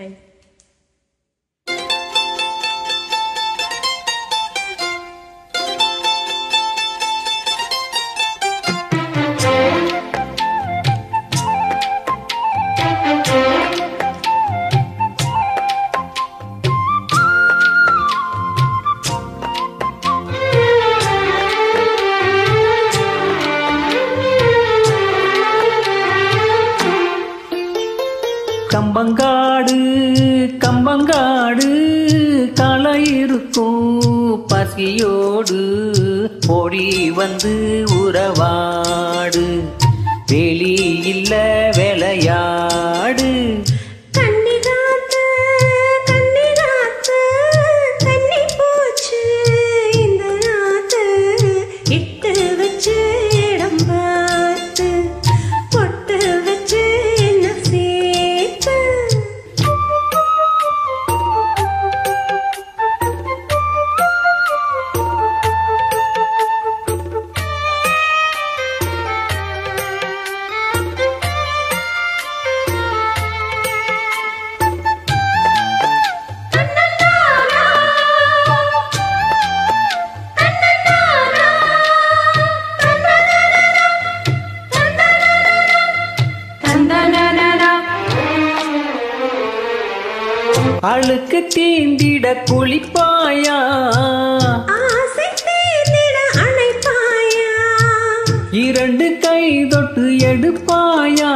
Thanks. கம்பங்காடு கம்பங்காடு களை இருக்கும் பசியோடு ஓடி வந்து உறவாடு. வெளி விளையாடு அழுக்கு தீண்டிட குளிப்பாயா இரண்டு கை தொட்டு எடுப்பாயா?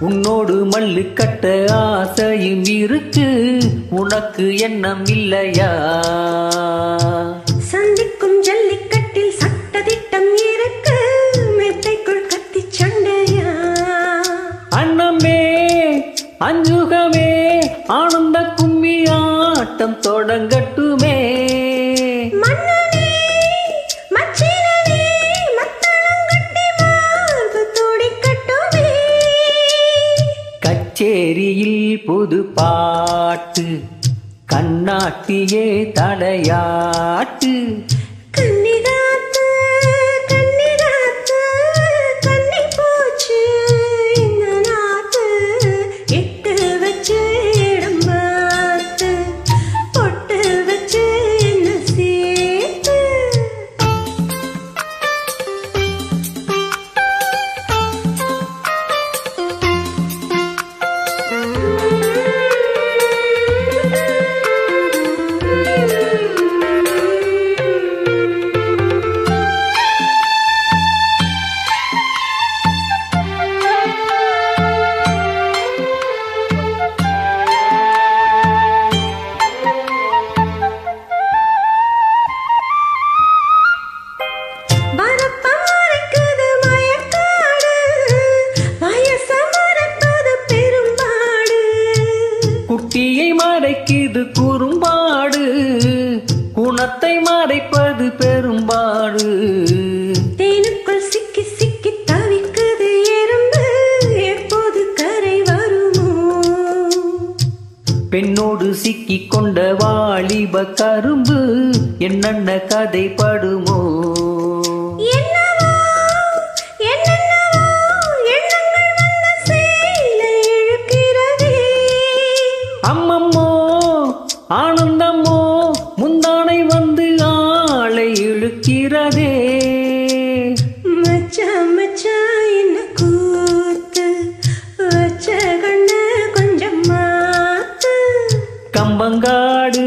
உன்னோடு மல்லு கட்ட ஆசையும் இருக்கு. உனக்கு எண்ணம் இல்லையா? அஞ்சுகமே ஆனந்த கும்மி ஆட்டம் தொடங்கட்டுமே. கச்சேரியில் புது பாட்டு கண்ணாட்டியே தலையாட்டு கண்ணிராத்து குறும்பாடு. குணத்தை மறைப்பது பெரும்பாடு. தேனுக்குள் சிக்கி சிக்கி தவிக்குது எறும்பு. எப்போது கரை வருமோ? பெண்ணோடு சிக்கிக் கொண்ட வாலிப கரும்பு. என்னென்ன கதைப்படுமோ? என்னவோ ஆனந்தமோ முந்தானை வந்து ஆளை இழுக்கிறதே. மச்சான் மச்சான் என்ன கூத்து. வச்ச கண்ணு கொஞ்சம் மாத்து. கம்பங்காடு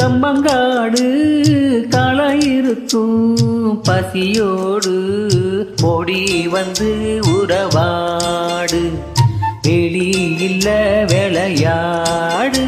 கம்பங்காடு களை இருக்கும் பசியோடு ஓடி வந்து உறவாடு. வெளி இல்ல விளையாடு